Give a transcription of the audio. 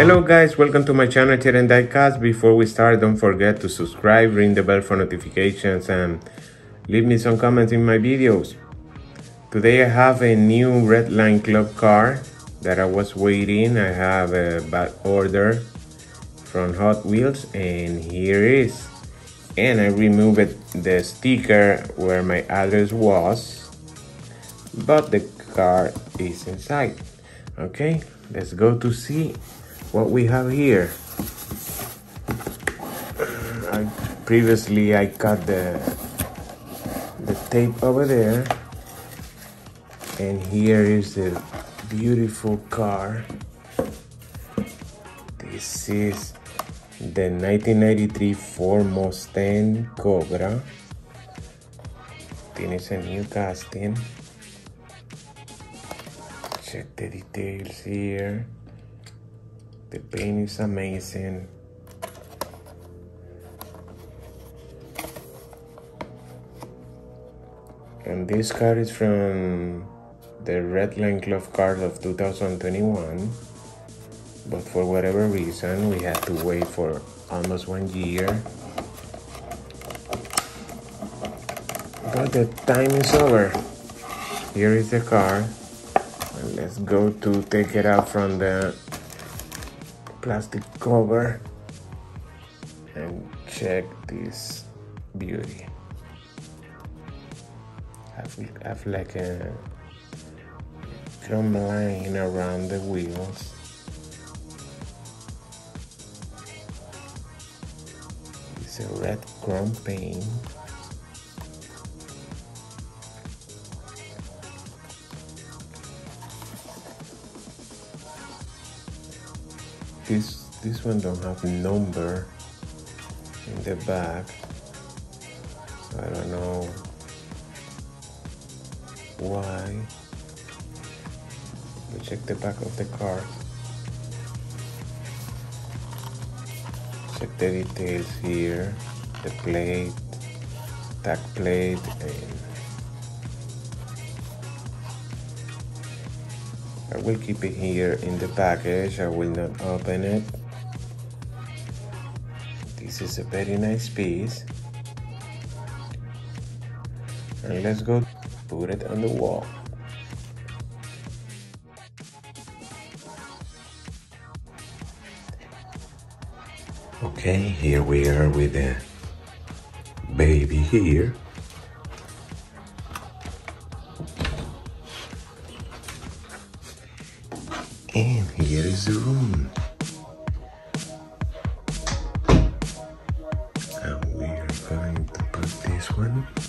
Hello guys, welcome to my channel Sherem Diecast. Before we start, don't forget to subscribe, ring the bell for notifications and leave me some comments in my videos. Today I have a new Redline Club car that I was waiting. I have a bad order from Hot Wheels and here is. And I removed the sticker where my address was, but the car is inside. Okay, let's go to see what we have here. I, previously I cut the the tape over there. And here is the beautiful car. This is the 1993 Ford Mustang Cobra. Tienes a new casting. Check the details here the paint is amazing. And this car is from the Red Line Club cars of 2021 but for whatever reason we had to wait for almost one year. But the time is over. Here is the car and let's go to take it out from the plastic cover and check this beauty I have like a chrome line around the wheels. It's a red chrome paint. This this one don't have number in the back. So I don't know why. We check the back of the car. Check the details here. The plate tag plate and I will keep it here in the package I will not open it this is a very nice piece and let's go put it on the wall. Okay, here we are with the baby here. is. And we are going to put this one.